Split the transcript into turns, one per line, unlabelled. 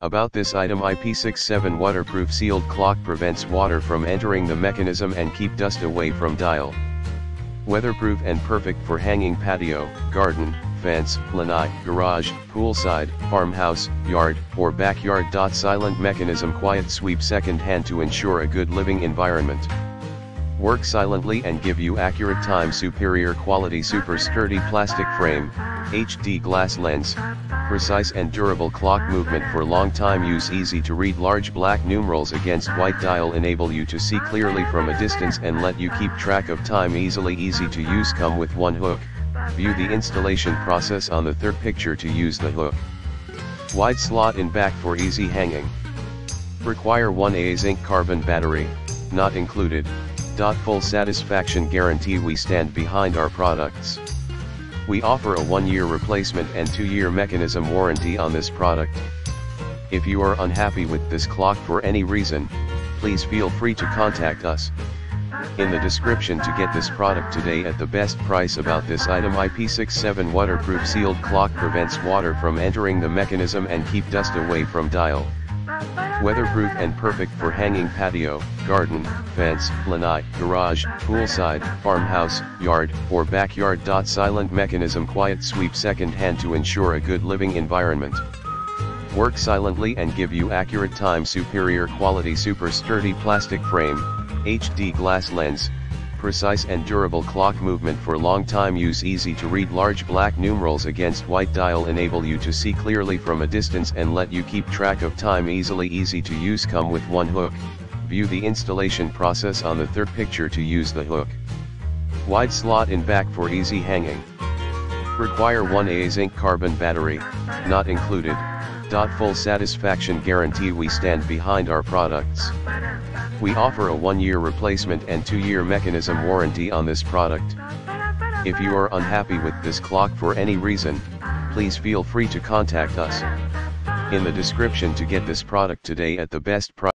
About this item IP67 waterproof sealed clock prevents water from entering the mechanism and keep dust away from dial. Weatherproof and perfect for hanging patio, garden, fence, lanai, garage, poolside, farmhouse, yard, or backyard. Silent mechanism quiet sweep second hand to ensure a good living environment. Work silently and give you accurate time superior quality super sturdy plastic frame, HD glass lens, precise and durable clock movement for long time use easy to read. Large black numerals against white dial enable you to see clearly from a distance and let you keep track of time easily. Easy to use come with one hook, view the installation process on the third picture to use the hook. Wide slot in back for easy hanging. Require 1A zinc carbon battery, not included, Full satisfaction guarantee. We stand behind our products. We offer a 1-year replacement and 2-year mechanism warranty on this product. If you are unhappy with this clock for any reason, please feel free to contact us. In the description to get this product today at the best price about this item IP67 waterproof sealed clock prevents water from entering the mechanism and keep dust away from dial. Weatherproof and perfect for hanging patio, garden, fence, lanai, garage, poolside, farmhouse, yard, or backyard. Silent mechanism quiet sweep second hand to ensure a good living environment. Work silently and give you accurate time superior quality super sturdy plastic frame, HD glass lens, precise and durable clock movement for long time use easy to read large black numerals against white dial enable you to see clearly from a distance and let you keep track of time easily easy to use come with one hook, view the installation process on the third picture to use the hook. Wide slot in back for easy hanging. Require 1A zinc carbon battery, not included. Full satisfaction guarantee we stand behind our products. We offer a 1-year replacement and 2-year mechanism warranty on this product. If you are unhappy with this clock for any reason, please feel free to contact us. In the description to get this product today at the best price.